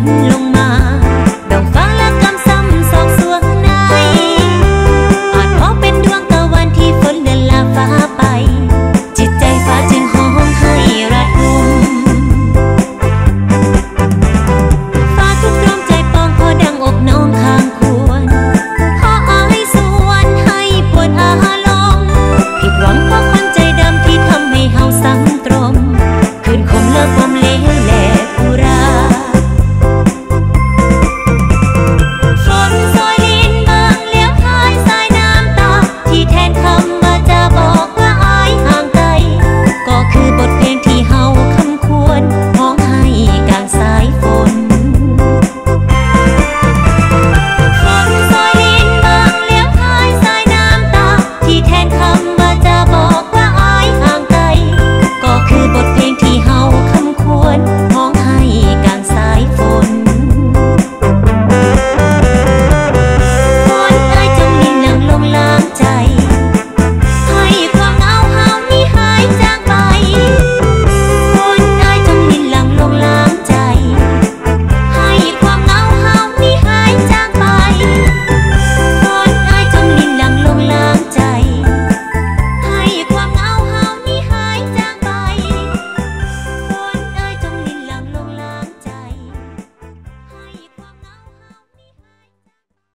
ន់លំ